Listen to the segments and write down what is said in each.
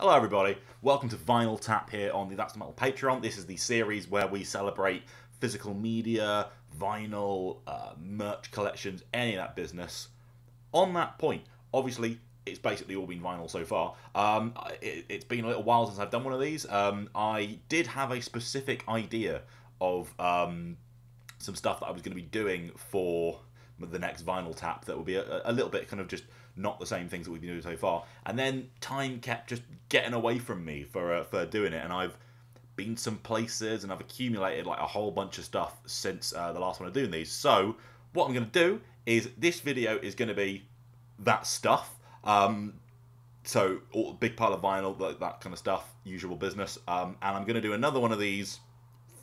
Hello, everybody. Welcome to Vinyl Tap here on the That's Not Metal Patreon. This is the series where we celebrate physical media, vinyl, uh, merch collections, any of that business. On that point, obviously, it's basically all been vinyl so far. Um, it, has been a little while since I've done one of these. Um, I did have a specific idea of um, some stuff that I was going to be doing for the next vinyl tap that would be a, a little bit kind of just not the same things that we've been doing so far. And then time kept just getting away from me for uh, for doing it, and I've been some places and I've accumulated like a whole bunch of stuff since uh, the last one of doing these. So what I'm going to do is this video is going to be that stuff. Um, so all, big pile of vinyl, that, that kind of stuff, usual business. Um, and I'm going to do another one of these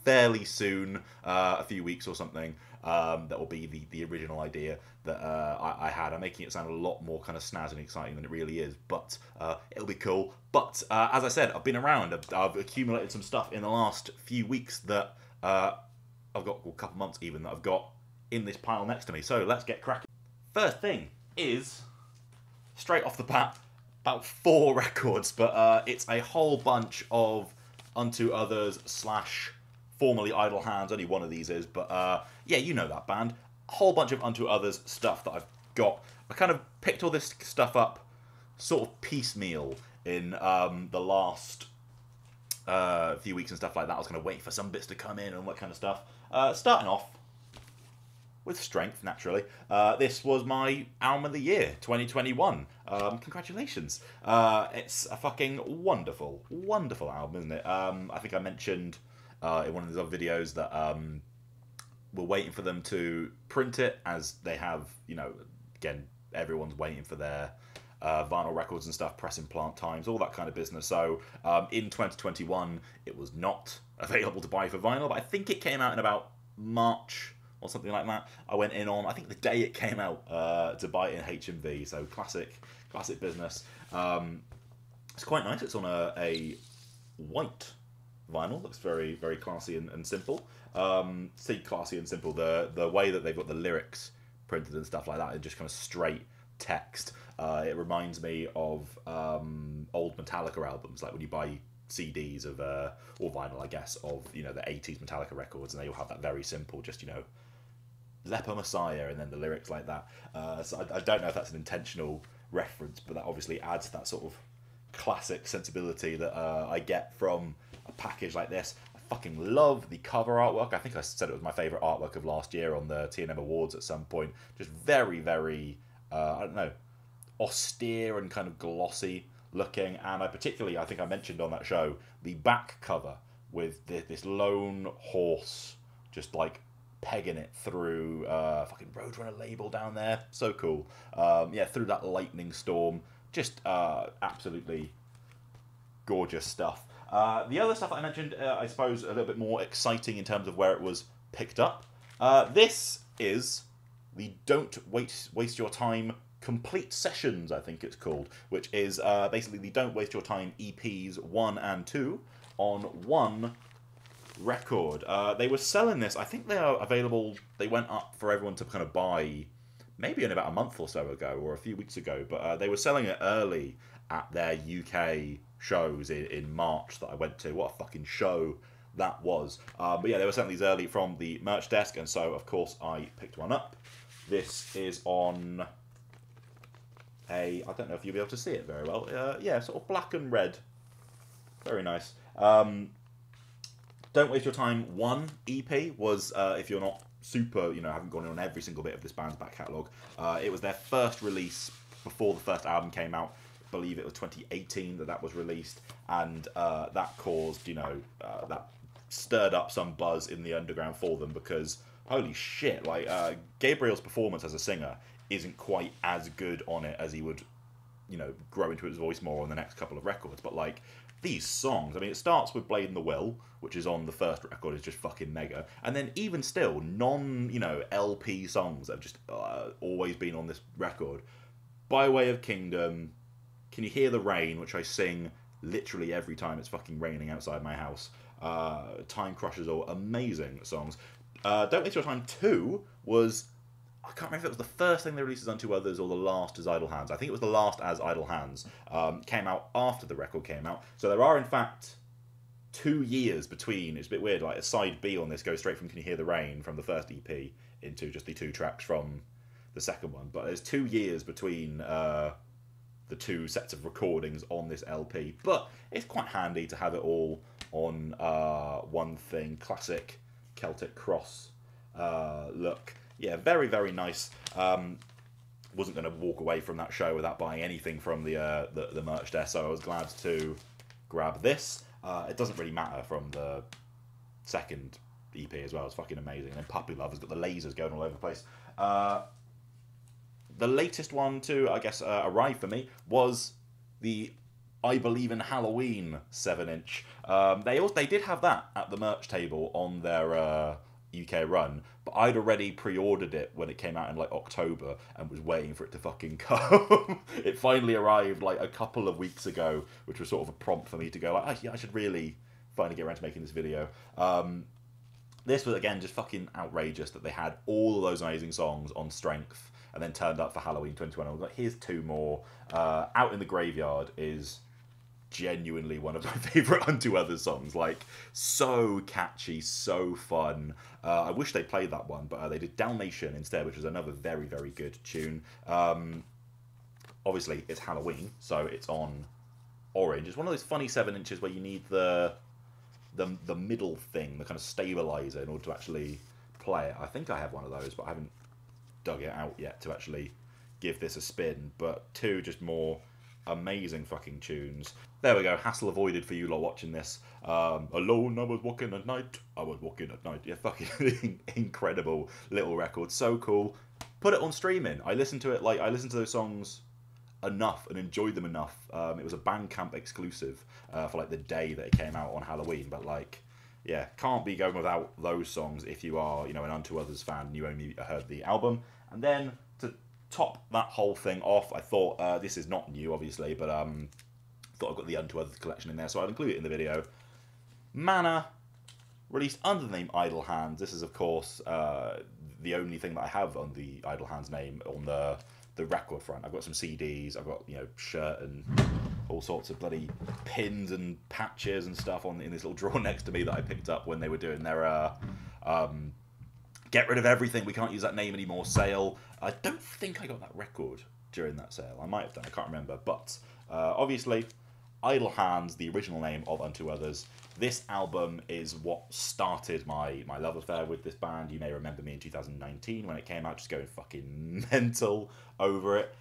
fairly soon, uh, a few weeks or something. Um, that will be the, the original idea that uh, I, I, had. I'm making it sound a lot more kind of snazzy and exciting than it really is, but uh, it'll be cool. But uh, as I said, I've been around. I've, I've, accumulated some stuff in the last few weeks that uh, I've got well, a couple months even that I've got in this pile next to me. So let's get cracking. First thing is straight off the bat about four records, but uh, it's a whole bunch of Unto Others slash formerly Idle Hands. Only one of these is, but uh, yeah, you know that band. A whole bunch of Unto Others stuff that I've got. I kind of picked all this stuff up sort of piecemeal in um, the last uh, few weeks and stuff like that. I was kind of waiting for some bits to come in and what kind of stuff. Uh, starting off with strength, naturally. Uh, this was my album of the year, 2021. Um, congratulations. Uh, it's a fucking wonderful, wonderful album, isn't it? Um, I think I mentioned uh, in one of these other videos that um, we're waiting for them to print it as they have, you know, again, everyone's waiting for their uh, vinyl records and stuff, pressing plant times, all that kind of business. So um, in 2021, it was not available to buy for vinyl, but I think it came out in about March or something like that. I went in on I think the day it came out uh, to buy it in HMV. So classic, classic business. Um, it's quite nice. It's on a, a white vinyl. Looks very very classy and, and simple. Um, see classy and simple. The the way that they've got the lyrics printed and stuff like that is just kind of straight text. Uh, it reminds me of um, old Metallica albums, like when you buy CDs of uh, or vinyl, I guess, of you know the '80s Metallica records, and they all have that very simple, just you know, Leper Messiah, and then the lyrics like that. Uh, so I, I, don't know if that's an intentional reference, but that obviously adds that sort of classic sensibility that uh, I get from a package like this. I fucking love the cover artwork. I think I said it was my favourite artwork of last year on the TNM Awards at some point. Just very, very, uh, I don't know, austere and kind of glossy looking. And I particularly, I think I mentioned on that show, the back cover with this lone horse just like pegging it through uh, fucking Roadrunner label down there. So cool. Um, yeah, through that lightning storm. Just uh, absolutely gorgeous stuff. Uh, the other stuff I mentioned, uh, I suppose, a little bit more exciting in terms of where it was picked up. Uh, this is the Don't Waste Waste Your Time Complete Sessions, I think it's called, which is uh, basically the Don't Waste Your Time EPs 1 and 2 on one record. Uh, they were selling this, I think they are available, they went up for everyone to kind of buy maybe in about a month or so ago or a few weeks ago, but they were selling it early at their UK shows in, in March that I went to. What a fucking show that was. Uh, but yeah, they were sent these early from the merch desk, and so of course I picked one up. This is on a, I don't know if you'll be able to see it very well. Uh, yeah, sort of black and red. Very nice. Um, don't waste your time. One EP was, uh, if you're not super, you know, haven't gone in on every single bit of this band's back catalogue. Uh, it was their first release before the first album came out believe it was 2018 that that was released, and uh, that caused you know uh, that stirred up some buzz in the underground for them because holy shit, like uh, Gabriel's performance as a singer isn't quite as good on it as he would, you know, grow into his voice more on the next couple of records. But like these songs, I mean, it starts with Blade in the Will, which is on the first record, is just fucking mega. And then even still, non, you know, LP songs that have just uh, always been on this record. By Way of Kingdom, can You Hear the Rain, which I sing literally every time it's fucking raining outside my house. Uh, time Crushers all amazing songs. Uh, Don't Waste Your Time 2 was I can't remember if it was the first thing they released as Unto Others or the last as Idle Hands. I think it was the last as Idle Hands. Um, came out after the record came out. So there are, in fact, two years between. It's a bit weird. Like a side B on this goes straight from Can You Hear the Rain from the first EP into just the two tracks from the second one. But there's two years between uh, the two sets of recordings on this LP. But it's quite handy to have it all on uh, one thing. Classic Celtic Cross uh, look yeah, very very nice. Um, wasn't going to walk away from that show without buying anything from the, uh, the the merch there, so I was glad to grab this. Uh, it doesn't really matter from the second EP as well. It's fucking amazing. And then Puppy Love has got the lasers going all over the place. Uh, the latest one to, I guess, uh, arrive for me was the I Believe in Halloween seven inch. Um, they also they did have that at the merch table on their uh, UK run, but I'd already pre-ordered it when it came out in like October and was waiting for it to fucking come. it finally arrived like a couple of weeks ago, which was sort of a prompt for me to go like, oh, yeah, I should really finally get around to making this video. Um, this was again just fucking outrageous that they had all of those amazing songs on Strength and then turned up for Halloween 2021. I was like, here's two more. Uh, Out in the Graveyard is genuinely one of my favorite unto others songs. Like so catchy so fun. Uh, i wish they played that one but uh, they did dalmatian instead which is another very very good tune. Um, obviously it's halloween so it's on orange. It's one of those funny seven inches where you need the the, the middle thing the kind of stabilizer in order to actually play it. I think i have one of those but i haven't dug it out yet to actually give this a spin but two just more amazing fucking tunes. There we go, hassle avoided for you lot watching this. Um, alone, I was walking at night. I was walking at night. Yeah, fucking incredible little record. So cool. Put it on streaming. I listened to it like I listened to those songs enough and enjoyed them enough. Um, it was a Bandcamp exclusive uh, for like the day that it came out on Halloween, but like yeah, can't be going without those songs if you are, you know, an Unto Others fan and you only heard the album. And then to top that whole thing off, I thought uh, this is not new, obviously, but um, thought I've got the Unto Others collection in there, so I'll include it in the video. Mana, released under the name Idle Hands. This is, of course, uh, the only thing that I have on the Idle Hands name on the the record front. I've got some CDs, I've got you know shirt and all sorts of bloody pins and patches and stuff on in this little drawer next to me that I picked up when they were doing their uh, um, get rid of everything. We can't use that name anymore. Sale. I don't think I got that record during that sale. I might have done. I can't remember. But uh, obviously, Idle Hands, the original name of Unto Others. This album is what started my my love affair with this band. You may remember me in 2019 when it came out, just going fucking mental over it.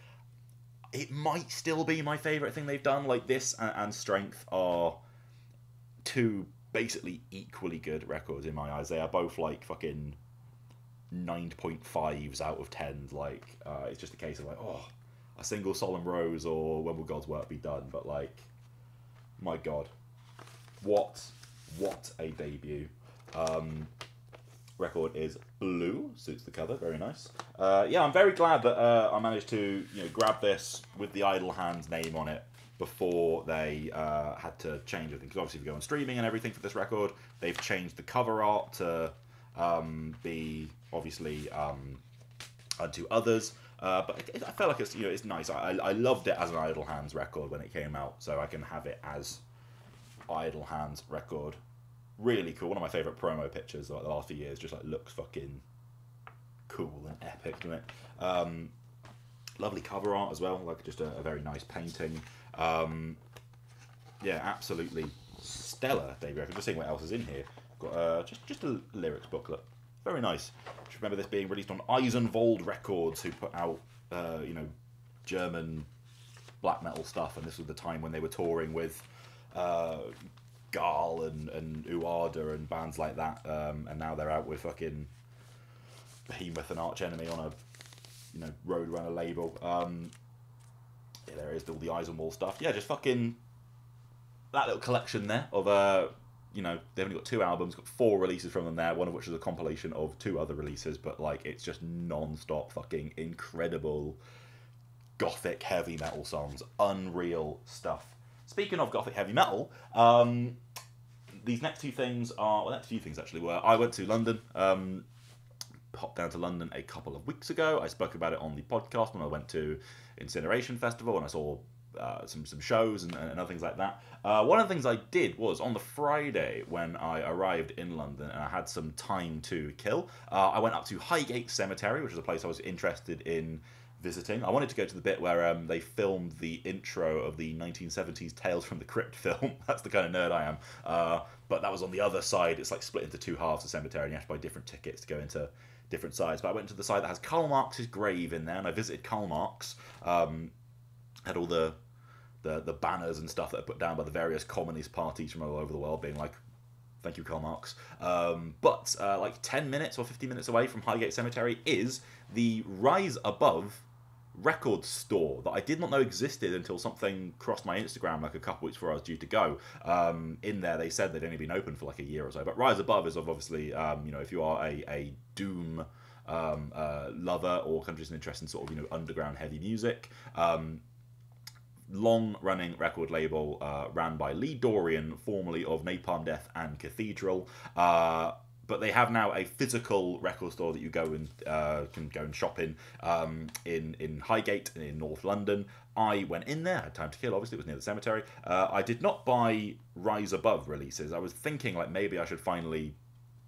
It might still be my favorite thing they've done. Like this and, and Strength are two basically equally good records in my eyes. They are both like fucking 9.5s out of 10s. Like, uh, it's just a case of like, oh, a single solemn rose or when will God's work be done? But like, my God, what, what a debut. Um, record is blue, suits the cover, very nice. Uh, yeah, I'm very glad that uh, I managed to you know grab this with the Idle Hands name on it before they uh, had to change everything. Because obviously, if you go on streaming and everything for this record, they've changed the cover art to um, be obviously um, unto others. Uh, but I felt like it's you know it's nice. I, I loved it as an Idle Hands record when it came out, so I can have it as Idle Hands record. Really cool. One of my favorite promo pictures like the last few years. Just like looks fucking cool and epic, doesn't it? Um, lovely cover art as well. Like just a, a very nice painting. Um, yeah, absolutely stellar debut record. Just seeing what else is in here. Got uh, just just a lyrics booklet. Very nice. Just remember this being released on Eisenwald Records, who put out uh, you know German black metal stuff, and this was the time when they were touring with uh, Gaahl and and and bands like that, um, and now they're out with fucking Behemoth and Arch Enemy on a you know Roadrunner label. Um, yeah, there is all the Eisenwald stuff. Yeah, just fucking that little collection there of uh you know they've only got two albums, got four releases from them there. One of which is a compilation of two other releases, but like it's just non-stop fucking incredible gothic heavy metal songs, unreal stuff. Speaking of gothic heavy metal, um, these next two things are well, next few things actually were I went to London. Um, popped down to London a couple of weeks ago. I spoke about it on the podcast when I went to Incineration Festival and I saw uh, some some shows and, and other things like that. Uh, one of the things I did was on the Friday when I arrived in London and I had some time to kill. Uh, I went up to Highgate Cemetery, which is a place I was interested in visiting. I wanted to go to the bit where um, they filmed the intro of the 1970s Tales from the Crypt film. That's the kind of nerd I am. Uh, but that was on the other side. It's like split into two halves of cemetery, and you have to buy different tickets to go into different sides. But I went to the side that has Karl Marx's grave in there, and I visited Karl Marx. Um, had all the the the banners and stuff that are put down by the various communist parties from all over the world, being like, "Thank you, Karl Marx." Um, but uh, like ten minutes or fifteen minutes away from Highgate Cemetery is the Rise Above record store that I did not know existed until something crossed my Instagram like a couple weeks before I was due to go. Um, in there, they said they'd only been open for like a year or so. But Rise Above is obviously, um, you know, if you are a, a Doom um, uh, lover or an interest in sort of, you know, underground heavy music, um, long running record label uh, ran by Lee Dorrian, formerly of Napalm Death and Cathedral. Uh, but they have now a physical record store that you go and uh, can go and shop in um, in in Highgate in North London. I went in there, had time to kill. Obviously, it was near the cemetery. Uh, I did not buy Rise Above releases. I was thinking like maybe I should finally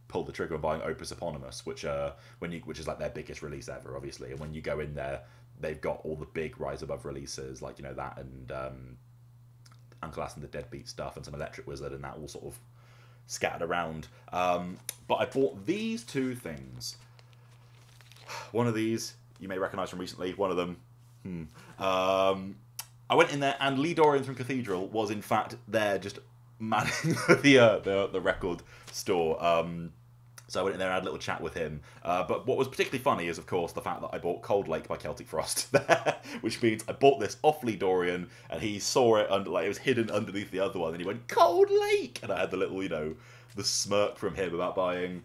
pull the trigger on buying Opus Eponymous, which uh when you which is like their biggest release ever, obviously. And when you go in there, they've got all the big Rise Above releases, like you know that and um, Uncle Acid and the Deadbeat stuff, and some Electric Wizard, and that all sort of scattered around. Um, but I bought these two things. One of these you may recognise from recently. One of them, hmm. Um, I went in there, and Lee Dorrian from Cathedral was in fact there, just manning the uh, the the record store. Um, so I went in there and had a little chat with him. Uh, but what was particularly funny is, of course, the fact that I bought Cold Lake by Celtic Frost there, which means I bought this off Lee Dorrian, and he saw it under like it was hidden underneath the other one, and he went Cold Lake, and I had the little you know the smirk from him about buying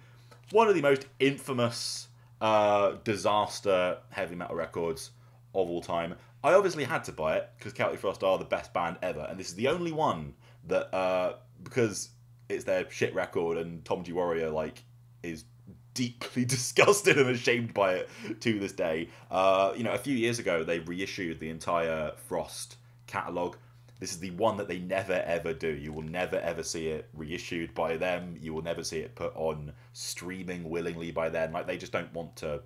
one of the most infamous uh, disaster heavy metal records of all time. I obviously had to buy it because Celtic Frost are the best band ever, and this is the only one that uh, because it's their shit record and Tom G Warrior like is deeply disgusted and ashamed by it to this day. Uh, you know, a few years ago they reissued the entire Frost catalog. This is the one that they never ever do. You will never ever see it reissued by them. You will never see it put on streaming willingly by them. Like they just don't want to,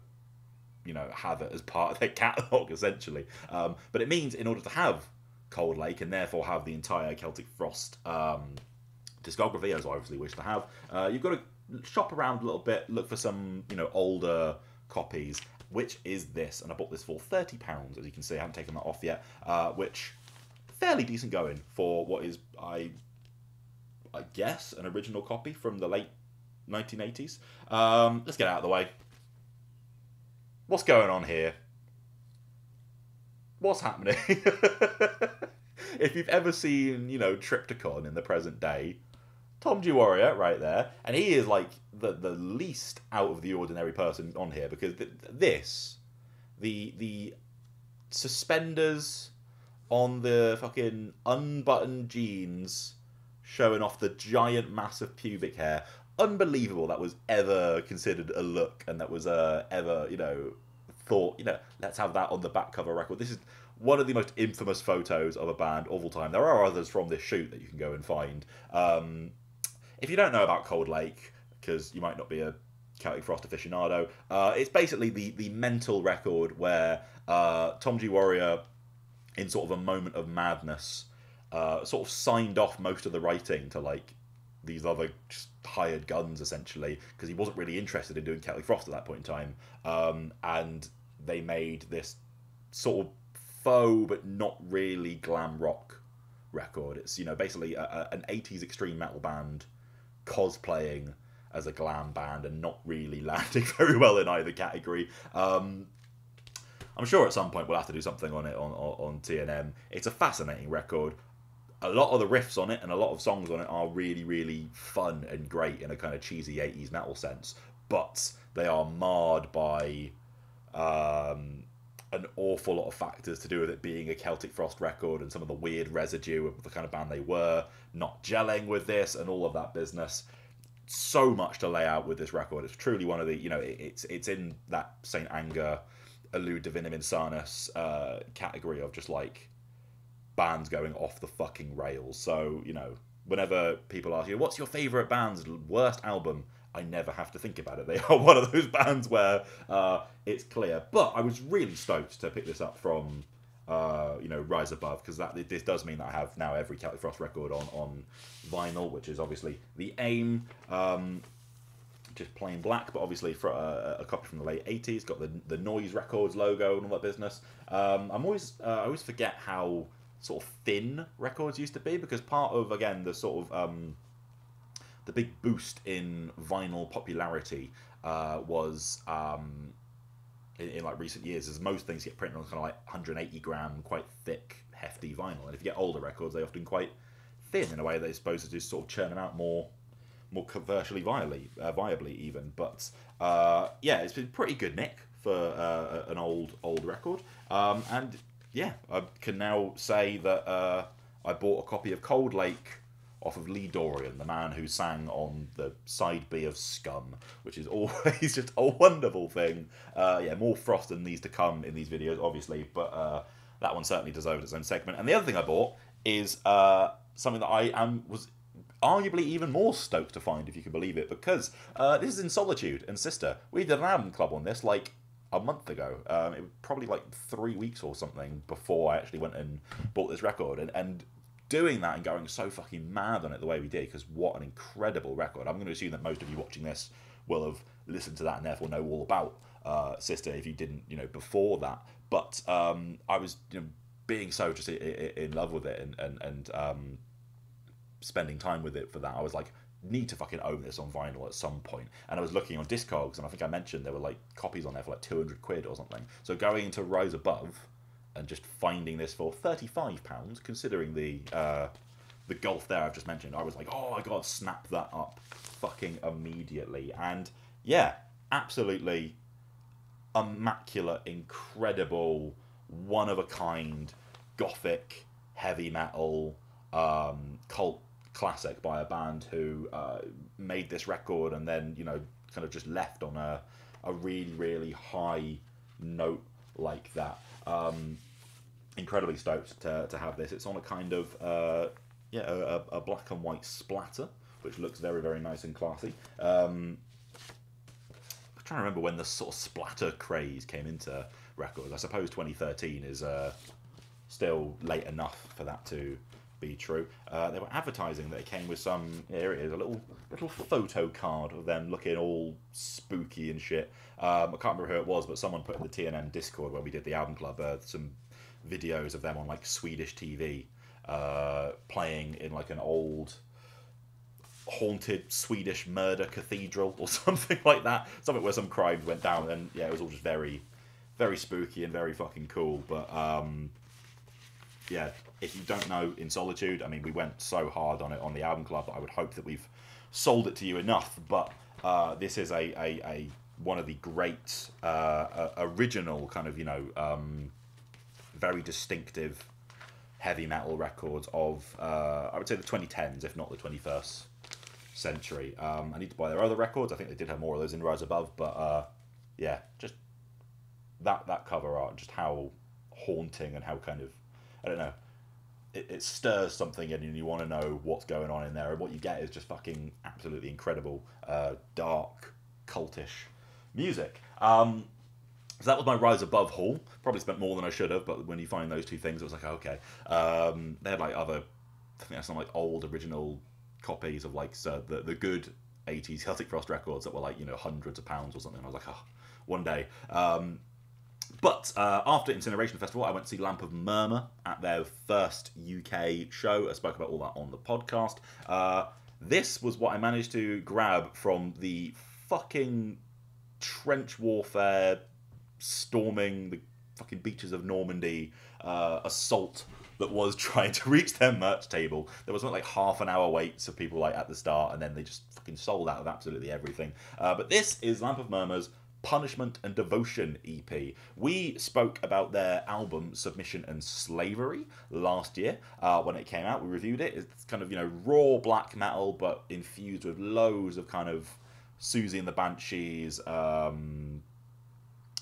you know, have it as part of their catalog essentially. Um, but it means in order to have Cold Lake and therefore have the entire Celtic Frost um, discography, as I obviously wish to have, uh, you've got to shop around a little bit, look for some, you know, older copies, which is this. And I bought this for £30, as you can see. I haven't taken that off yet, uh, which fairly decent going for what is, I, I guess, an original copy from the late 1980s. Um, let's get out of the way. What's going on here? What's happening? if you've ever seen, you know, Triptykon in the present day, Tom G Warrior right there, and he is like the the least out of the ordinary person on here because th- this, the the suspenders on the fucking unbuttoned jeans showing off the giant mass of pubic hair. Unbelievable that was ever considered a look and that was uh, ever, you know, thought, you know, let's have that on the back cover record. This is one of the most infamous photos of a band of all time. There are others from this shoot that you can go and find. Um, if you don't know about Cold Lake, because you might not be a Celtic Frost aficionado, uh, it's basically the the mental record where uh, Tom G Warrior, in sort of a moment of madness, uh, sort of signed off most of the writing to like these other hired guns essentially because he wasn't really interested in doing Celtic Frost at that point in time, um, and they made this sort of faux but not really glam rock record. It's you know basically a, a, an '80s extreme metal band cosplaying as a glam band and not really landing very well in either category. Um, I'm sure at some point we'll have to do something on it on, on, on TNM. It's a fascinating record. A lot of the riffs on it and a lot of songs on it are really, really fun and great in a kind of cheesy 80s metal sense, but they are marred by um, an awful lot of factors to do with it being a Celtic Frost record and some of the weird residue of the kind of band they were, not gelling with this and all of that business. so much to lay out with this record. It's truly one of the you know it, it's it's in that Saint Anger, Illud Divinum Insanus uh, category of just like bands going off the fucking rails. So you know whenever people ask you what's your favorite band's worst album. I never have to think about it. They are one of those bands where uh, it's clear. But I was really stoked to pick this up from uh, you know, Rise Above, because that this does mean that I have now every Celtic Frost record on on vinyl, which is obviously the aim. Um, just plain black, but obviously for a, a, copy from the late '80s, got the the Noise Records logo and all that business. Um, I'm always uh, I always forget how sort of thin records used to be because part of again the sort of um, the big boost in vinyl popularity uh, was um, in, in, like recent years as most things get printed on kind of like 180 gram, quite thick, hefty vinyl. And if you get older records, they often quite thin in a way they're supposed to just sort of churn them out more more commercially viably, uh, viably even. But uh, yeah, it's been pretty good nick for uh, an old old record. Um, and yeah, I can now say that uh, I bought a copy of Cold Lake off of Lee Dorrian, the man who sang on the side B of Scum, which is always just a wonderful thing. Uh, yeah, more frost than these to come in these videos, obviously, but uh, that one certainly deserved its own segment. And the other thing I bought is uh, something that I am was arguably even more stoked to find, if you can believe it, because uh, this is in Solitude and Sister. We did an album club on this like a month ago. Um, it was probably like three weeks or something before I actually went and bought this record, and and doing that and going so fucking mad on it the way we did because what an incredible record. I'm going to assume that most of you watching this will have listened to that and therefore know all about uh, Sister if you didn't, you know, before that. But um, I was you know, being so just in, love with it and and and um, spending time with it for that. I was like, need to fucking own this on vinyl at some point. And I was looking on Discogs, and I think I mentioned there were like copies on there for like 200 quid or something. So going into Rise Above and just finding this for thirty-five pounds, considering the uh, the gulf there I've just mentioned, I was like, oh I gotta snap that up, fucking immediately, and yeah, absolutely immaculate, incredible, one of a kind, gothic, heavy metal, um, cult classic by a band who uh, made this record and then you know kind of just left on a a really really high note like that. Um, incredibly stoked to, to have this. It's on a kind of uh, yeah a, a, black and white splatter, which looks very very nice and classy. Um, I'm trying to remember when the sort of splatter craze came into records. I suppose 2013 is uh, still late enough for that to be true. Uh, they were advertising that it came with some. Here it is, a little little photo card of them looking all spooky and shit. Um, I can't remember who it was, but someone put in the TNM Discord when we did the album club uh, some videos of them on like Swedish TV uh, playing in like an old haunted Swedish murder cathedral or something like that. Something where some crimes went down, and yeah, it was all just very, very spooky and very fucking cool. But um, yeah, if you don't know In Solitude, I mean, we went so hard on it on the album club that I would hope that we've sold it to you enough. But uh, this is a, a, a one of the great uh, uh, original kind of you know um, very distinctive heavy metal records of uh, I would say the 2010s, if not the 21st century. Um, I need to buy their other records. I think they did have more of those in Rise Above, but uh, yeah, just that that cover art, just how haunting and how kind of I don't know. It, it stirs something in you, and you want to know what's going on in there. And what you get is just fucking absolutely incredible, uh, dark, cultish music. Um, so that was my rise above haul. Probably spent more than I should have, but when you find those two things, it was like okay. Um, they had like other, I think some like old original copies of like the the good '80s Celtic Frost records that were like you know hundreds of pounds or something. I was like, oh, one day. Um, but uh, after Incineration Festival, I went to see Lamp of Murmuur at their first UK show. I spoke about all that on the podcast. Uh, this was what I managed to grab from the fucking trench warfare storming the fucking beaches of Normandy uh, assault that was trying to reach their merch table. There was like half an hour waits of people like at the start, and then they just fucking sold out of absolutely everything. Uh, but this is Lamp of Murmuur's Punishment and Devotion EP. We spoke about their album Submission and Slavery last year uh, when it came out. We reviewed it. It's kind of, you know, raw black metal, but infused with loads of kind of Siouxsie and the Banshees, um,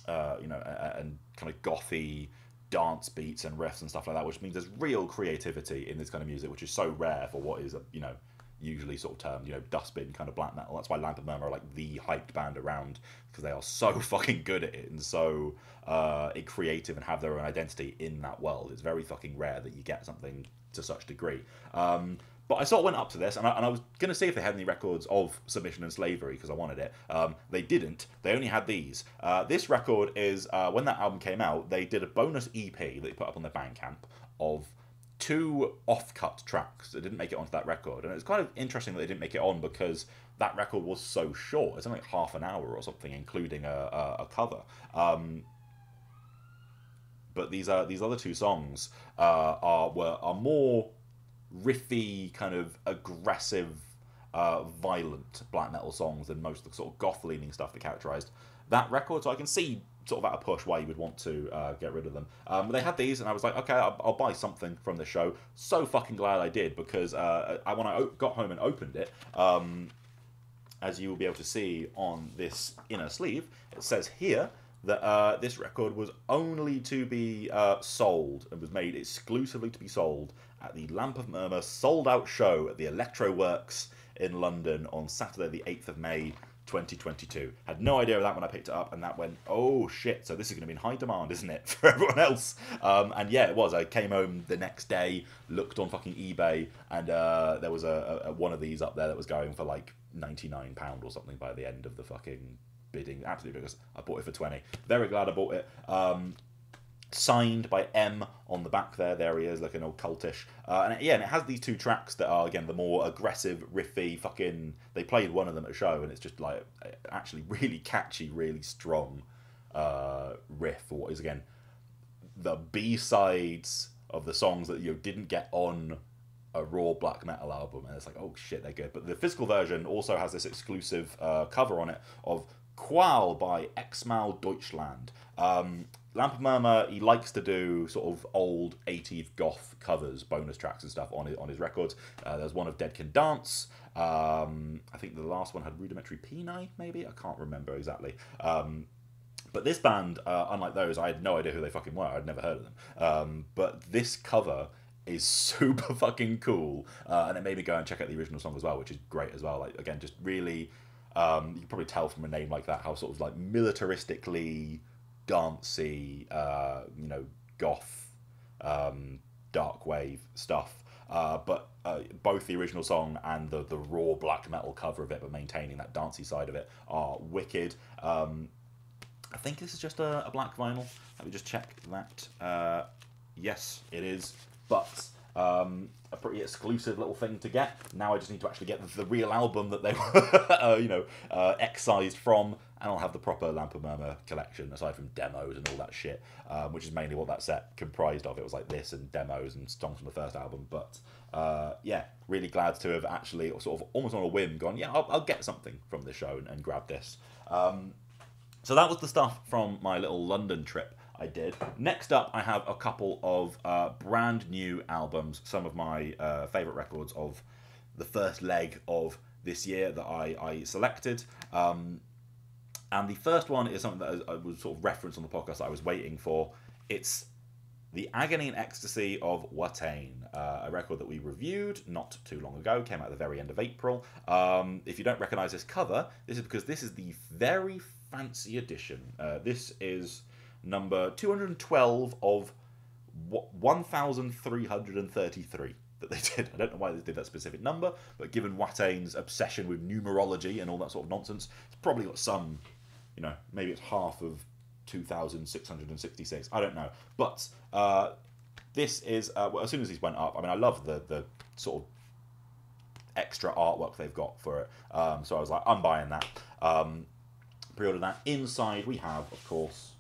uh, you know, and kind of gothy dance beats and riffs and stuff like that, which means there's real creativity in this kind of music, which is so rare for what is you know, usually sort of termed, you know, dustbin kind of black metal. That's why Lamp of Murmuur are like the hyped band around because they are so fucking good at it and so uh, creative and have their own identity in that world. It's very fucking rare that you get something to such degree. Um, but I sort of went up to this, and I, and I was going to see if they had any records of submission and slavery because I wanted it. Um, they didn't. They only had these. Uh, this record is uh, when that album came out. They did a bonus EP that they put up on their Bandcamp of two off-cut tracks that didn't make it onto that record, and it's kind of interesting that they didn't make it on because that record was so short. It's only like half an hour or something, including a, a, a cover. Um, but these are these other two songs uh, are were are more riffy, kind of aggressive, uh, violent black metal songs than most of the sort of goth leaning stuff that characterized that record. So I can see sort of at a push why you would want to uh, get rid of them. Um, they had these, and I was like, okay, I'll, I'll, buy something from the show. So fucking glad I did because uh, I, when I got home and opened it, um, as you will be able to see on this inner sleeve, it says here that uh, this record was only to be uh, sold and was made exclusively to be sold at the Lamp of Murmuur sold out show at the Electrowerkz in London on Saturday, the 8th of May 2022. Had no idea of that when I picked it up, and that went, oh shit, so this is going to be in high demand, isn't it, for everyone else? Um, and yeah, it was. I came home the next day, looked on fucking eBay, and uh, there was a, a, one of these up there that was going for like £99 or something by the end of the fucking bidding. Absolutely because I bought it for 20 Very glad I bought it. Um, signed by M on the back there. There he is, looking all cultish. Uh, and yeah, and it has these two tracks that are again the more aggressive, riffy. Fucking, they played one of them at a show, and it's just like actually really catchy, really strong uh, riff for what is again the B sides of the songs that you didn't get on a raw black metal album, and it's like, oh shit, they're good. But the physical version also has this exclusive uh, cover on it of Qual by Xmal Deutschland. Um, Lamp Murmuur, he likes to do sort of old 80s goth covers, bonus tracks and stuff on his, on his records. Uh, there's one of Dead Can Dance. Um, I think the last one had Rudimentary Peni, maybe? I can't remember exactly. Um, but this band, uh, unlike those, I had no idea who they fucking were. I'd never heard of them. Um, but this cover is super fucking cool. Uh, and it made me go and check out the original song as well, which is great as well. Like, again, just really, um, you can probably tell from a name like that how sort of like militaristically dancey, uh, you know, goth, um, dark wave stuff. Uh, but uh, both the original song and the, the raw black metal cover of it, but maintaining that dancey side of it, are wicked. Um, I think this is just a, a, black vinyl. Let me just check that. Uh, yes, it is. But um, a pretty exclusive little thing to get. Now I just need to actually get the, real album that they were, uh, you know, uh, excised from and I'll have the proper Lamp of Murmuur collection aside from demos and all that shit, um, which is mainly what that set comprised of. It was like this and demos and songs from the first album. But uh, yeah, really glad to have actually sort of almost on a whim gone, yeah, I'll, I'll get something from the show and, and grab this. Um, so that was the stuff from my little London trip. I did. Next up, I have a couple of uh, brand new albums, some of my uh, favourite records of the first leg of this year that I, I selected. Um, and the first one is something that I was sort of referenced on the podcast I was waiting for. It's The Agony and Ecstasy of Watain, uh, a record that we reviewed not too long ago, came out at the very end of April. Um, if you don't recognize this cover, this is because this is the very fancy edition. Uh, this is number 212 of 1333 that they did. I don't know why they did that specific number, but given Watain's obsession with numerology and all that sort of nonsense, it's probably got some you know, maybe it's half of 2,666. I don't know. But uh, this is, uh, well, as soon as these went up, I mean, I love the, the sort of extra artwork they've got for it. Um, so I was like, I'm buying that. Um, pre ordered that. Inside, we have, of course,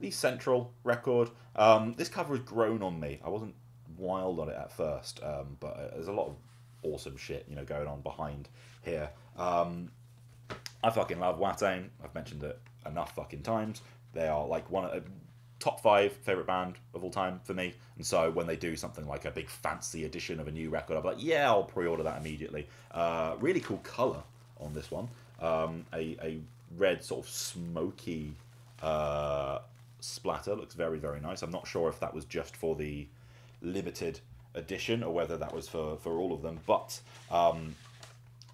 the Central record. Um, this cover has grown on me. I wasn't wild on it at first, um, but uh, there's a lot of awesome shit, you know, going on behind here. Um, I fucking love Watain. I've mentioned it enough fucking times. They are like one of top five favorite band of all time for me. And so when they do something like a big fancy edition of a new record, I'm like, yeah, I'll pre-order that immediately. Uh, really cool color on this one. Um, a, a red sort of smoky uh, splatter looks very very nice. I'm not sure if that was just for the limited edition or whether that was for for all of them, but um,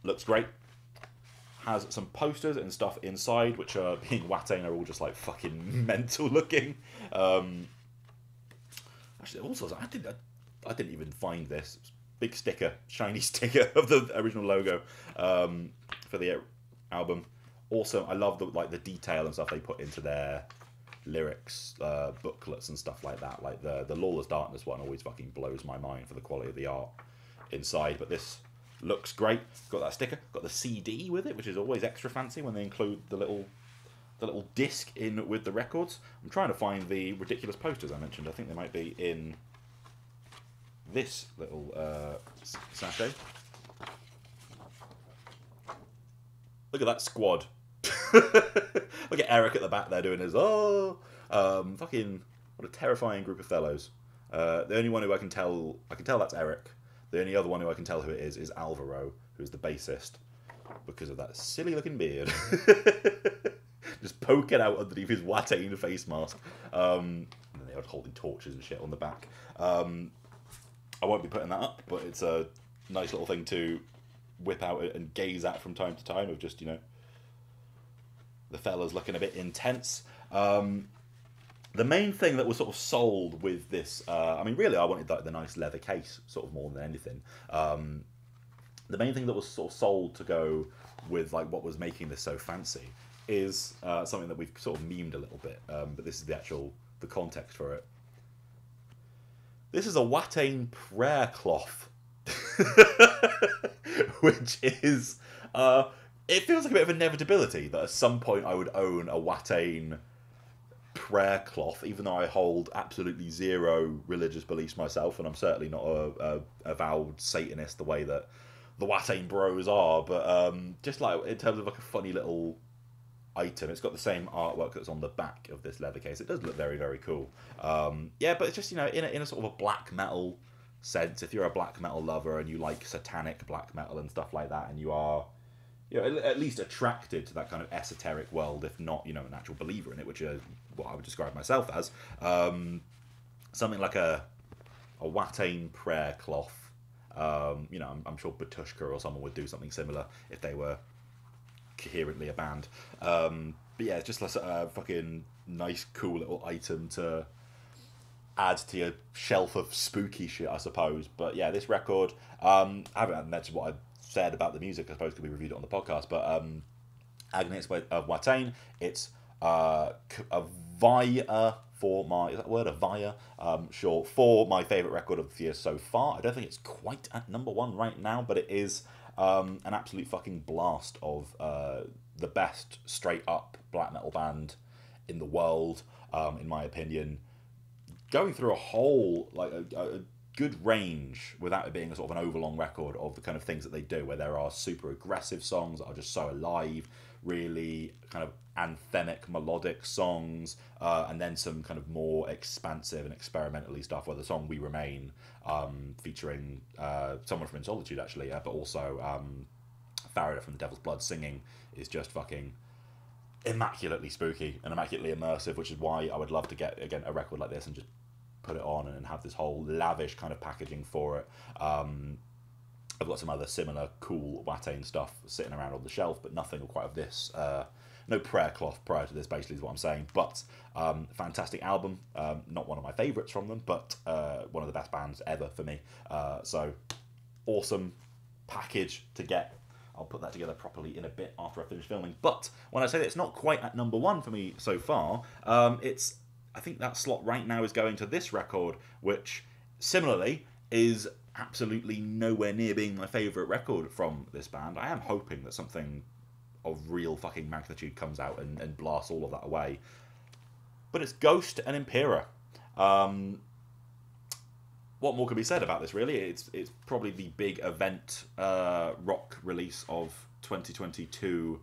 looks great has some posters and stuff inside, which are being Watain are all just like fucking mental looking. Um, actually, also I didn't I, I didn't even find this big sticker, shiny sticker of the original logo um, for the album. Also, I love the like the detail and stuff they put into their lyrics uh, booklets and stuff like that. Like the the Lawless Darkness one always fucking blows my mind for the quality of the art inside. But this looks great. Got that sticker. Got the CD with it, which is always extra fancy when they include the little the little disc in with the records. I'm trying to find the ridiculous posters I mentioned. I think they might be in this little uh, sachet. Look at that squad. Look at Eric at the back there doing his oh, um, fucking what a terrifying group of fellows. Uh, the only one who I can tell, I can tell that's Eric. The only other one who I can tell who it is is Alvaro, who's the bassist, because of that silly looking beard. Just poking out underneath his Watain face mask. Um, and they are holding torches and shit on the back. Um, I won't be putting that up, but it's a nice little thing to whip out and gaze at from time to time of just, you know, the fellas looking a bit intense. Um, the main thing that was sort of sold with this, uh, I mean, really, I wanted like the nice leather case, sort of more than anything. Um, the main thing that was sort of sold to go with like what was making this so fancy is uh, something that we've sort of memed a little bit, um, but this is the actual the context for it. This is a Watain prayer cloth, which is uh, it feels like a bit of inevitability that at some point I would own a Watain prayer cloth, even though I hold absolutely zero religious beliefs myself, and I'm certainly not a, a avowed Satanist the way that the Watain Bros are. But um, just like in terms of like a funny little item, it's got the same artwork that's on the back of this leather case. It does look very very cool. Um, yeah, but it's just you know in a, in a sort of a black metal sense. If you're a black metal lover and you like satanic black metal and stuff like that, and you are you know, at least attracted to that kind of esoteric world, if not, you know, an actual believer in it, which is what I would describe myself as. Um, something like a a Watain prayer cloth. Um, you know, I'm, I'm, sure Batushka or someone would do something similar if they were coherently a band. Um, but yeah, it's just like a fucking nice, cool little item to add to your shelf of spooky shit, I suppose. But yeah, this record, um, I haven't mentioned what I said about the music, I suppose, could be reviewed on the podcast. But um, Agnes of Watain, it's uh, a via for my is that word a via um, sure for my favorite record of the year so far. I don't think it's quite at number one right now, but it is um, an absolute fucking blast of uh, the best straight up black metal band in the world, um, in my opinion. Going through a whole like a, a good range without it being a sort of an overlong record of the kind of things that they do, where there are super aggressive songs that are just so alive, really kind of anthemic melodic songs, uh, and then some kind of more expansive and experimentally stuff. Where the song "We Remain," um, featuring uh, someone from In Solitude actually, uh, but also um, Farida from The Devil's Blood singing, is just fucking immaculately spooky and immaculately immersive, which is why I would love to get again a record like this and just put it on and have this whole lavish kind of packaging for it. Um, I've got some other similar cool Watain stuff sitting around on the shelf, but nothing quite of this. Uh, no prayer cloth prior to this, basically, is what I'm saying. But um, fantastic album. Um, not one of my favourites from them, but uh, one of the best bands ever for me. Uh, so awesome package to get. I'll put that together properly in a bit after I finish filming. But when I say that it's not quite at number one for me so far, um, it's I think that slot right now is going to this record, which similarly is absolutely nowhere near being my favourite record from this band. I am hoping that something of real fucking magnitude comes out and, and blasts all of that away. But it's Ghost and Impera. Um, what more can be said about this? Really, it's it's probably the big event uh, rock release of 2022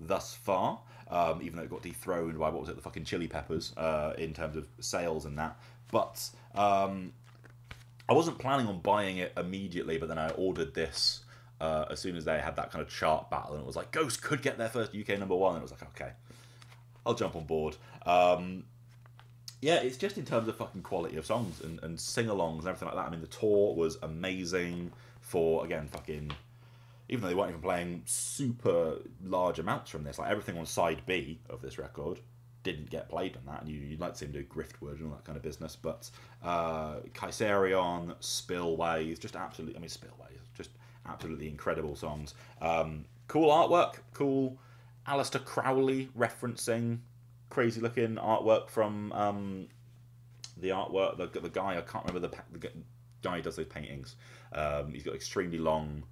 thus far. Um, even though it got dethroned by what was it, the fucking Chili Peppers uh, in terms of sales and that. But um, I wasn't planning on buying it immediately, but then I ordered this uh, as soon as they had that kind of chart battle, and it was like Ghost could get their first UK number one, and it was like, okay, I'll jump on board. Um, yeah, it's just in terms of fucking quality of songs and, and sing alongs and everything like that. I mean, the tour was amazing for, again, fucking. Even though they weren't even playing super large amounts from this, like everything on side B of this record didn't get played on that, and you, would like to see him do Griftwood and all that kind of business. But uh, Kaisarion, Spillways, just absolutely, I mean, Spillways, just absolutely incredible songs. Um, cool artwork, cool Aleister Crowley referencing crazy looking artwork from um, the artwork, the, the guy, I can't remember the, the guy who does those paintings. Um, he's got extremely long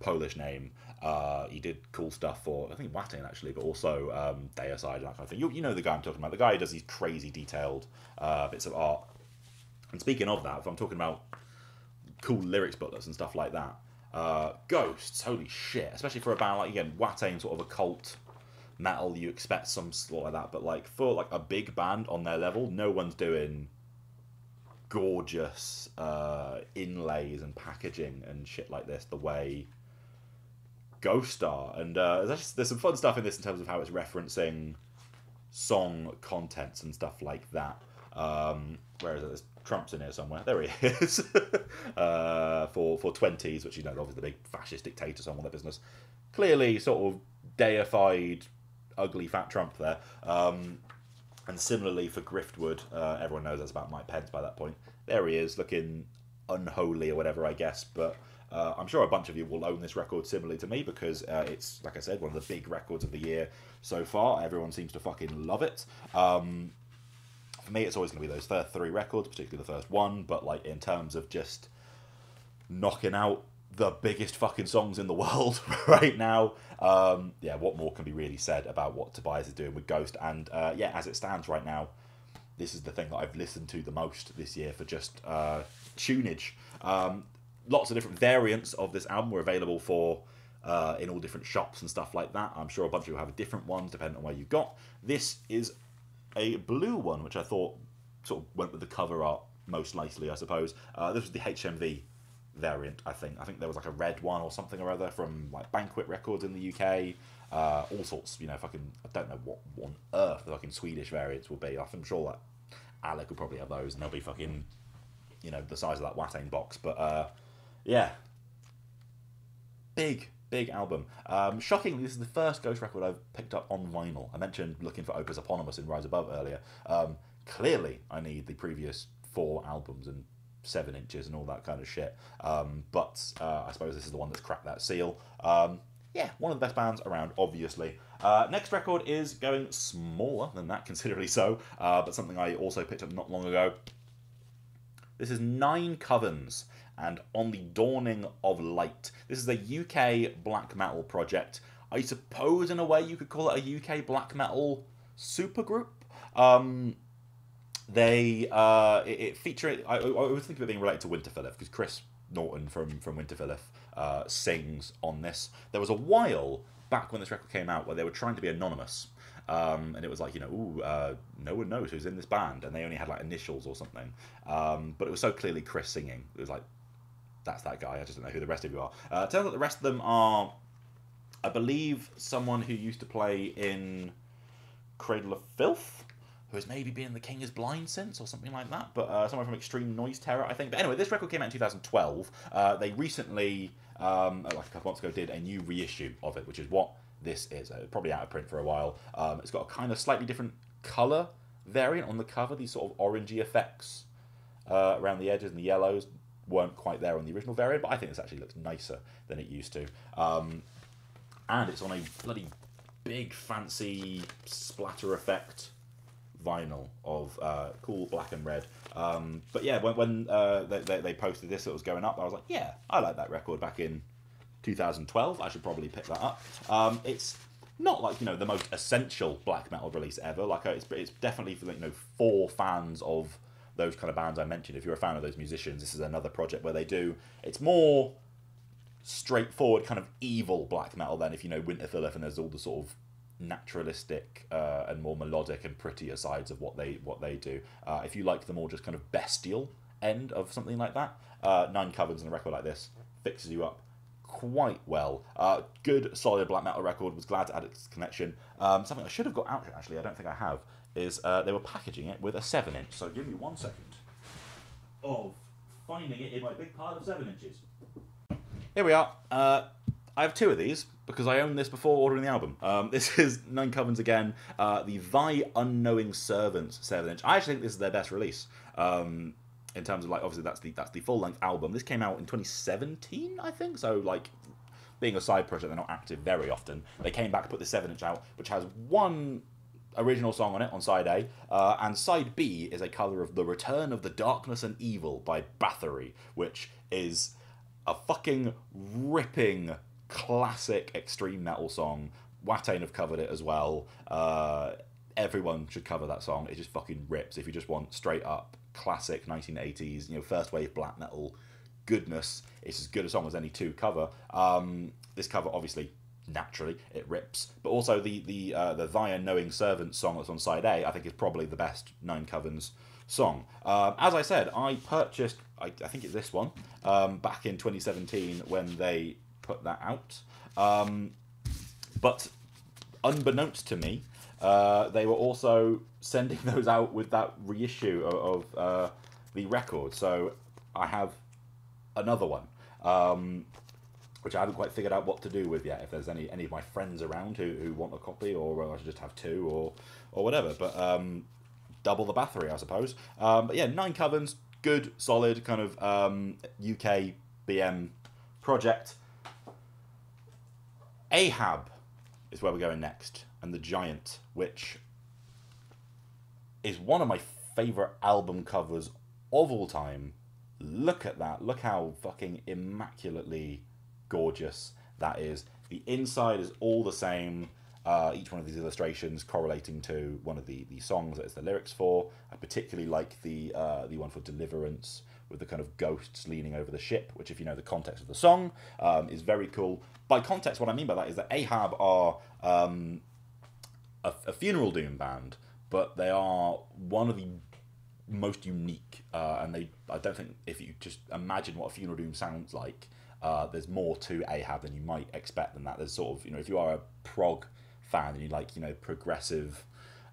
Polish name. Uh, he did cool stuff for I think Watain actually, but also um, Deicide and that kind of thing. You, you know the guy I'm talking about. The guy who does these crazy detailed uh, bits of art. And speaking of that, if I'm talking about cool lyrics booklets and stuff like that, uh, Ghosts, holy shit! Especially for a band like again Watain, sort of a cult metal, you expect some sort like that. But like for like a big band on their level, no one's doing gorgeous uh, inlays and packaging and shit like this the way Ghost Star, And uh, there's, there's some fun stuff in this in terms of how it's referencing song contents and stuff like that. Um, where is it? There's Trump's in here somewhere. There he is. uh, for for twenties, which you know, obviously the big fascist dictator all that business. Clearly, sort of deified, ugly fat Trump there. Um, and similarly for Griftwood, uh, everyone knows that's about Mike Pence by that point. There he is, looking unholy or whatever, I guess. But uh, I'm sure a bunch of you will own this record similarly to me because uh, it's, like I said, one of the big records of the year so far. Everyone seems to fucking love it. Um, for me, it's always going to be those first three records, particularly the first one. But like in terms of just knocking out the biggest fucking songs in the world right now, um, yeah, what more can be really said about what Tobias is doing with Ghost? And uh, yeah, as it stands right now, this is the thing that I've listened to the most this year for just uh, tunage. Um, lots of different variants of this album were available for uh, in all different shops and stuff like that. I'm sure a bunch of you have a different ones depending on where you got. This is a blue one, which I thought sort of went with the cover art most nicely, I suppose. Uh, this was the HMV variant, I think. I think there was like a red one or something or other from like Banquet Records in the UK. Uh, all sorts, you know, fucking, I don't know what on earth the fucking Swedish variants will be. I'm sure that Alec will probably have those and they'll be fucking, you know, the size of that Watain box. But uh, yeah, big, big album. Um, shockingly, this is the first Ghost record I've picked up on vinyl. I mentioned looking for Opus Eponymous in Rise Above earlier. Um, clearly, I need the previous four albums and seven inches and all that kind of shit. Um, but uh, I suppose this is the one that's cracked that seal. Um, yeah, one of the best bands around, obviously. Uh, next record is going smaller than that, considerably so, uh, but something I also picked up not long ago. This is Nine Covens and On the Dawning of Light. This is a UK black metal project. I suppose, in a way, you could call it a UK black metal supergroup. Um, they uh, it, it feature. I, I always think of it being related to Winterfylleth because Chris Naughton from from Winterfylleth uh, sings on this. There was a while back when this record came out where they were trying to be anonymous. Um, and it was like you know, ooh, uh, no one knows who's in this band, and they only had like initials or something. Um, but it was so clearly Chris singing. It was like, that's that guy. I just don't know who the rest of you are. Uh, turns out the rest of them are, I believe, someone who used to play in Cradle of Filth who has maybe been the King is Blind since or something like that, but uh, someone from Extreme Noise Terror, I think. But anyway, this record came out in 2012. Uh, they recently, um, like a couple months ago, did a new reissue of it, which is what this is. Uh, probably out of print for a while. Um, it's got a kind of slightly different color variant on the cover. These sort of orangey effects uh, around the edges and the yellows weren't quite there on the original variant, but I think this actually looks nicer than it used to. Um, and it's on a bloody big fancy splatter effect vinyl of uh, cool black and red. Um, but yeah, when, when uh, they, they, posted this, it was going up. I was like, yeah, I like that record back in 2012. I should probably pick that up. Um, it's not like you know the most essential black metal release ever. Like uh, it's it's definitely for you know for fans of those kind of bands I mentioned. If you're a fan of those musicians, this is another project where they do. It's more straightforward, kind of evil black metal than if you know Winterfylleth and there's all the sort of naturalistic uh, and more melodic and prettier sides of what they what they do. Uh, if you like the more just kind of bestial end of something like that, uh, Nine Covens and a record like this fixes you up quite well. Uh, good solid black metal record. Was glad to add its connection. Um, something I should have got out actually. I don't think I have. Is uh, they were packaging it with a seven inch. So give me one second of finding it in my big pile of seven inches. Here we are. Uh, I have two of these because I owned this before ordering the album. Um, this is Nine Covens again, uh, the Thy Unknowing Servants 7 inch. I actually think this is their best release. Um, in terms of like obviously that's the that's the full length album. This came out in 2017, I think. So like being a side project, they're not active very often. They came back put the seven inch out, which has one original song on it on side A, uh, and side B is a cover of "The Return of the Darkness and Evil" by Bathory, which is a fucking ripping classic extreme metal song. Watain have covered it as well. Uh, everyone should cover that song. It just fucking rips. If you just want straight up classic 1980s, you know, first wave black metal goodness, it's as good a song as any two cover. Um, this cover, obviously, naturally, it rips. But also the the uh, the Thy Unknowing Servant song that's on side A, I think is probably the best Nine Covens song. Um, as I said, I purchased, I, I think it's this one, um, back in 2017 when they put that out. Um, but unbeknownst to me, uh, they were also sending those out with that reissue of, of uh, the record. So I have another one, um, which I haven't quite figured out what to do with yet. If there's any any of my friends around who, who want a copy, or I should just have two, or or whatever. But um, double the battery, I suppose. Um, but yeah, nine covens, good, solid kind of um, UK BM project. Ahab is where we're going next, and the Giant, which is one of my favorite album covers of all time. Look at that! Look how fucking immaculately gorgeous that is. The inside is all the same. Uh, each one of these illustrations correlating to one of the, the songs that it's the lyrics for. I particularly like the uh, the one for Deliverance with the kind of ghosts leaning over the ship, which, if you know the context of the song, um, is very cool. By context, what I mean by that is that Ahab are um, a, a, funeral doom band, but they are one of the most unique, uh, and they I don't think if you just imagine what a funeral doom sounds like, uh, there's more to Ahab than you might expect than that. There's sort of you know if you are a prog fan and you like you know progressive,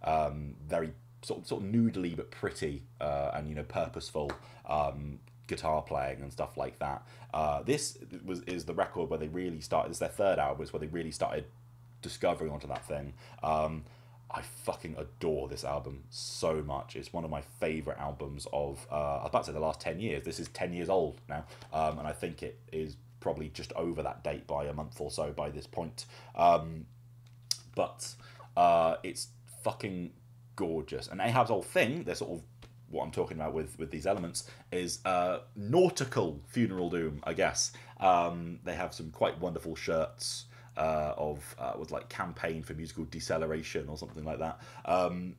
um, very sort of, sort of noodly but pretty uh, and you know purposeful um, guitar playing and stuff like that. Uh, this was is the record where they really started. It's their third album. It's where they really started discovering onto that thing. Um, I fucking adore this album so much. It's one of my favorite albums of uh, I about to say the last ten years. This is ten years old now, um, and I think it is probably just over that date by a month or so by this point. Um, but uh, it's fucking gorgeous. And Ahab's whole thing, they're sort of what I'm talking about with with these elements is uh, nautical funeral doom. I guess um, they have some quite wonderful shirts uh, of uh, with like campaign for musical deceleration or something like that. Um,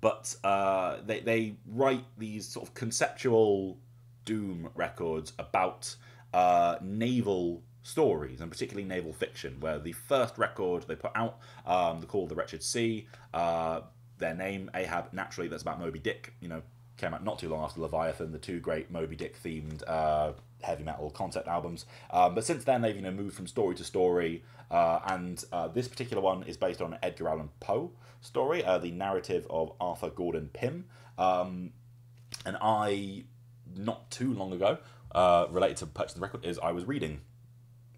but uh, they they write these sort of conceptual doom records about uh, naval stories and particularly naval fiction. Where the first record they put out, um, they're called The Wretched Sea. Uh, their name, Ahab, naturally, that's about Moby Dick. You know, came out not too long after Leviathan, the two great Moby Dick themed uh, heavy metal concept albums. Um, but since then, they've you know moved from story to story, uh, and uh, this particular one is based on an Edgar Allan Poe story, uh, the narrative of Arthur Gordon Pym. Um, and I, not too long ago, uh, related to purchasing the record, is I was reading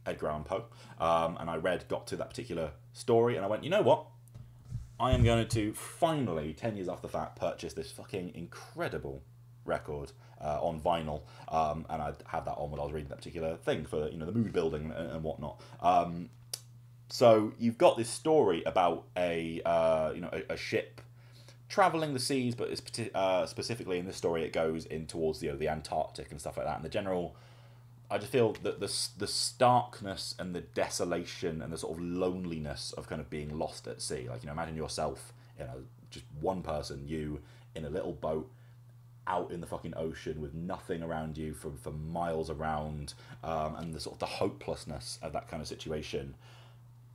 Edgar Allan Poe, um, and I read, got to that particular story, and I went, you know what? I am going to finally, 10 years after the fact, purchase this fucking incredible record uh, on vinyl. Um, and I had that on when I was reading that particular thing for, you know, the mood building and, and whatnot. Um, so you've got this story about a, uh, you know, a, a ship traveling the seas, but it's uh, specifically in this story, it goes in towards the, you know, the Antarctic and stuff like that. And the general I just feel that the the starkness and the desolation and the sort of loneliness of kind of being lost at sea. Like you know, imagine yourself, you know, just one person, you in a little boat out in the fucking ocean with nothing around you for, for miles around, um, and the sort of the hopelessness of that kind of situation.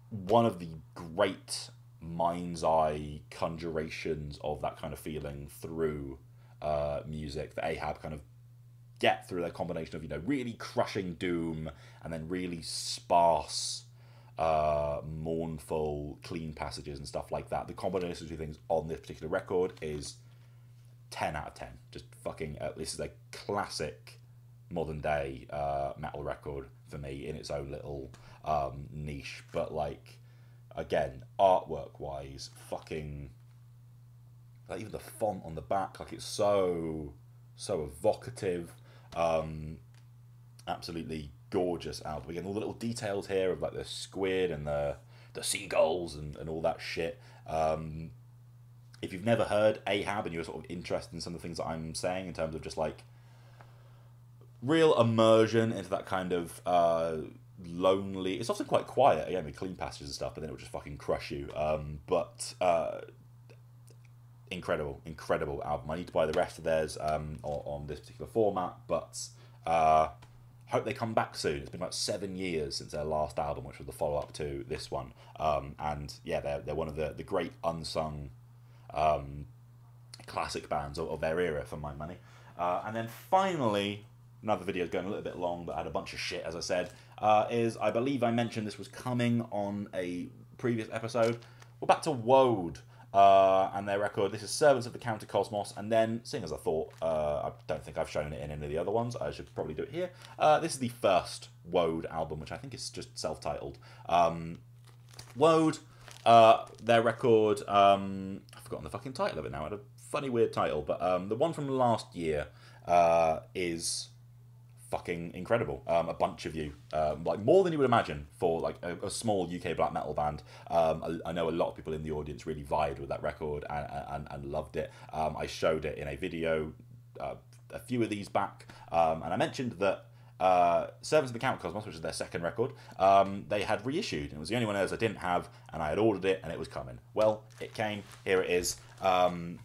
one of the great mind's eye conjurations of that kind of feeling through uh, music that Ahab kind of get through their combination of you know really crushing doom and then really sparse uh, mournful clean passages and stuff like that. The combination of two things on this particular record is 10 out of 10 just fucking uh, this is a classic modern day uh, metal record for me in its own little um, niche. But like again artwork wise fucking like even the font on the back like it's so so evocative um, absolutely gorgeous album. Again, all the little details here of like the squid and the the seagulls and, and all that shit. Um, if you've never heard Ahab and you're sort of interested in some of the things that I'm saying in terms of just like real immersion into that kind of uh, lonely. It's often quite quiet again with clean passages and stuff, but then it will just fucking crush you. Um, but uh, incredible, incredible album. I need to buy the rest of theirs um, on, on this particular format, but uh, hope they come back soon. It's been about seven years since their last album, which was the follow up to this one. Um, and yeah, they're, they're one of the, the great unsung um, classic bands of, of, their era, for my money. Uh, and then finally, another video is going a little bit long, but I had a bunch of shit, as I said, uh, is I believe I mentioned this was coming on a previous episode. We're back to Wode uh, and their record. This is Servants of the Counter Cosmos, and then, seeing as I thought, uh, I don't think I've shown it in any of the other ones, I should probably do it here. Uh, this is the first Wode album, which I think is just self titled. Um, Wode, uh, their record, um, I've forgotten the fucking title of it now, it had a funny, weird title, but um, the one from last year uh, is fucking incredible. Um, a bunch of you, um, like more than you would imagine for like a, a small UK black metal band. Um, I, I, know a lot of people in the audience really vied with that record and, and, and loved it. Um, I showed it in a video uh, a few of these back, um, and I mentioned that. Uh, Servants of the Countercosmos, which is their second record, um, they had reissued. It was the only one else I didn't have, and I had ordered it, and it was coming. Well, it came. Here it is. Um,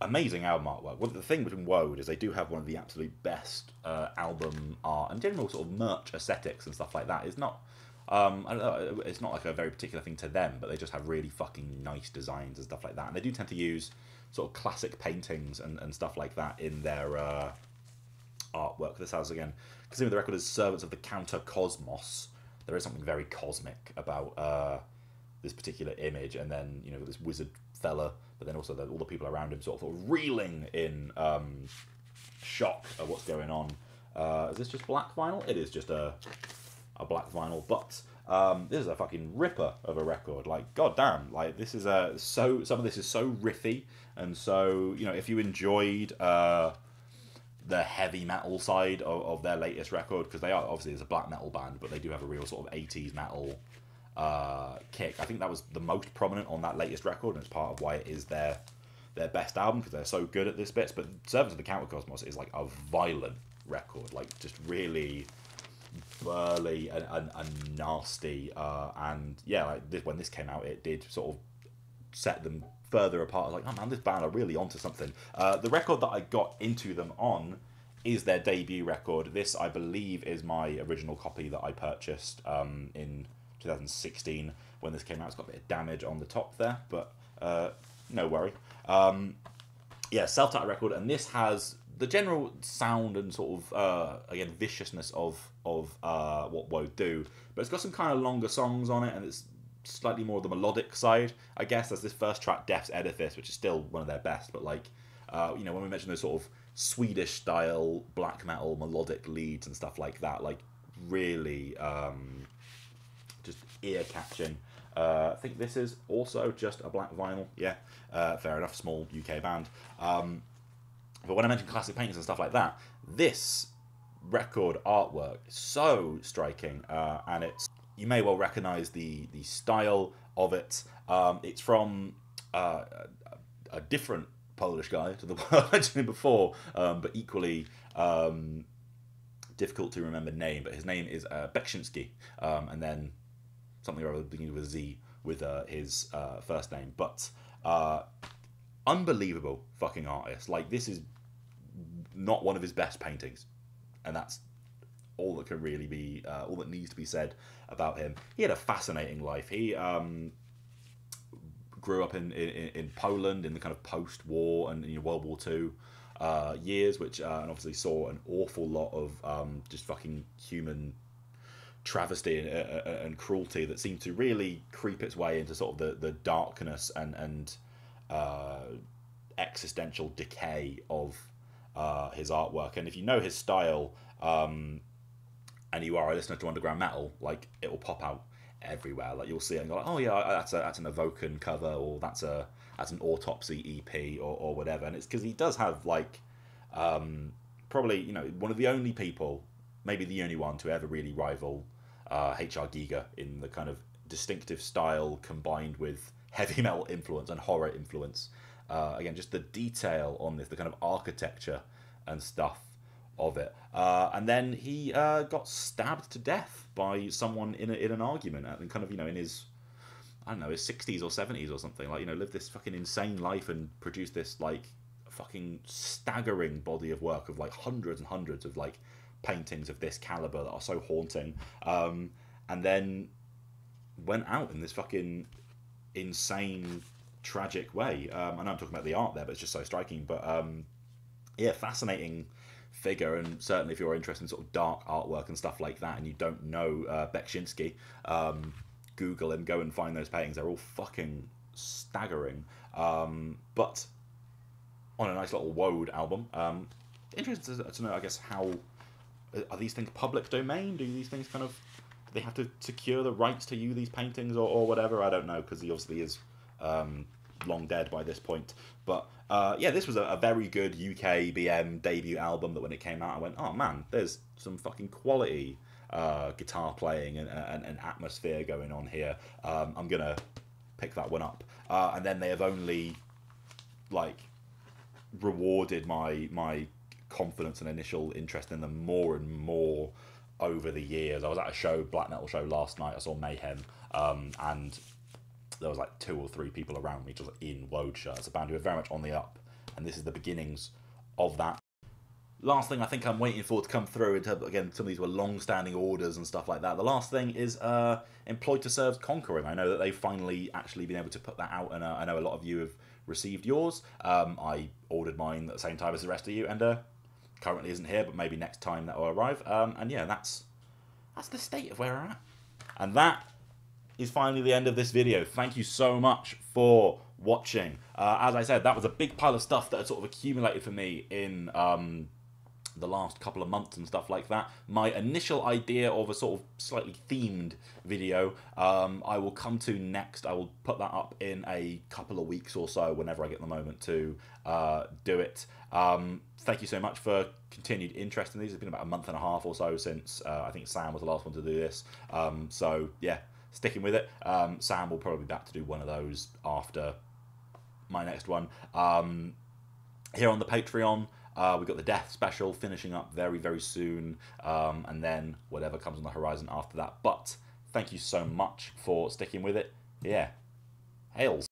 amazing album artwork. Well, the thing between Wode is they do have one of the absolute best uh, album art and general sort of merch aesthetics and stuff like that. It's not. Um, I don't know. It's not like a very particular thing to them, but they just have really fucking nice designs and stuff like that. And they do tend to use sort of classic paintings and, and stuff like that in their uh, artwork. This has again, considering the record is Servants of the Counter Cosmos, there is something very cosmic about uh, this particular image. And then you know this wizard fella but then also the, all the people around him sort of, reeling in um, shock at what's going on. Uh, is this just black vinyl? It is just a a black vinyl, but um, this is a fucking ripper of a record. Like, goddamn, like this is a so some of this is so riffy, and so you know if you enjoyed uh, the heavy metal side of, of their latest record, because they are obviously it's a black metal band, but they do have a real sort of eighties metal uh, kick. I think that was the most prominent on that latest record, and it's part of why it is their their best album because they're so good at this bits. But Servants of the Counter Cosmos is like a violent record, like just really burly and, and, and nasty. Uh, and yeah, like this, when this came out, it did sort of set them further apart. Like, oh man, this band are really onto something. Uh, the record that I got into them on is their debut record. This, I believe, is my original copy that I purchased um, in 2016 when this came out. It's got a bit of damage on the top there, but uh, no worry. Um, yeah, self-titled record, and this has the general sound and sort of uh, again viciousness of of uh, what Wode do, but it's got some kind of longer songs on it, and it's slightly more of the melodic side, I guess. There's this first track, Death's Edifice, which is still one of their best, but like uh, you know when we mentioned those sort of Swedish style black metal melodic leads and stuff like that, like really um, ear catching. Uh, I think this is also just a black vinyl. Yeah, uh, fair enough. Small UK band. Um, but when I mentioned classic paintings and stuff like that, this record artwork is so striking, uh, and it's you may well recognise the the style of it. Um, it's from uh, a, a, different Polish guy to the one I mentioned before, um, but equally um, difficult to remember name. But his name is uh, Beksiński, um, and then something or other beginning with a Z with uh, his uh, first name. But uh, unbelievable fucking artist. Like this is not one of his best paintings, and that's all that can really be, uh, all that needs to be said about him. He had a fascinating life. He um, grew up in, in, in Poland in the kind of post-war and you know, World War Two uh, years, which uh, and obviously saw an awful lot of um, just fucking human travesty and, uh, uh, and, cruelty that seemed to really creep its way into sort of the, the darkness and and uh, existential decay of uh, his artwork. And if you know his style, um, and you are a listener to underground metal, like it will pop out everywhere. Like you'll see it and go, like, oh yeah, that's a that's an Evoken cover, or that's a that's an Autopsy EP, or, or whatever. And it's because he does have like um, probably you know one of the only people, maybe the only one to ever really rival uh, HR Giger in the kind of distinctive style combined with heavy metal influence and horror influence. Uh, again, just the detail on this, the kind of architecture and stuff of it. Uh, and then he uh, got stabbed to death by someone in, a, in an argument, and kind of, you know, in his, I don't know, his 60s or 70s or something. Like, you know, lived this fucking insane life and produced this, like, fucking staggering body of work of, like, hundreds and hundreds of, like, paintings of this caliber that are so haunting. Um, and then went out in this fucking insane, tragic way. Um, I know I'm talking about the art there, but it's just so striking. But um, yeah, fascinating figure, and certainly if you're interested in sort of dark artwork and stuff like that, and you don't know uh, Beksinski, um, Google him, go and find those paintings. They're all fucking staggering. Um, but on a nice little Wode album. Um, interested to know, I guess, how are these things public domain? Do these things kind of they have to secure the rights to use these paintings or, or whatever? I don't know because he obviously is um, long dead by this point. But uh, yeah, this was a, a, very good UK BM debut album that when it came out, I went, oh man, there's some fucking quality uh, guitar playing and, and, and, atmosphere going on here. Um, I'm gonna pick that one up. Uh, and then they have only like rewarded my my confidence and initial interest in them more and more over the years. I was at a show, black metal show last night. I saw Mayhem, um, and there was like two or three people around me just in Wode shirts. A band who are very much on the up, and this is the beginnings of that. Last thing I think I'm waiting for to come through, in again, some of these were long-standing orders and stuff like that. The last thing is uh, Employed to Serve's Conquering. I know that they've finally actually been able to put that out, and uh, I know a lot of you have received yours. Um, I ordered mine at the same time as the rest of you, and uh, currently isn't here, but maybe next time that will arrive. Um, and yeah, that's that's the state of where we're at. And that is finally the end of this video. Thank you so much for watching. Uh, as I said, that was a big pile of stuff that had sort of accumulated for me in um, the last couple of months and stuff like that. My initial idea of a sort of slightly themed video, um, I will come to next. I will put that up in a couple of weeks or so, whenever I get the moment to uh, do it. Um, thank you so much for continued interest in these. It's been about a month and a half or so since uh, I think Sam was the last one to do this. Um, so yeah, sticking with it. Um, Sam will probably be back to do one of those after my next one. Um, here on the Patreon, uh, we've got the Death special finishing up very, very soon, um, and then whatever comes on the horizon after that. But thank you so much for sticking with it. Yeah. Hails.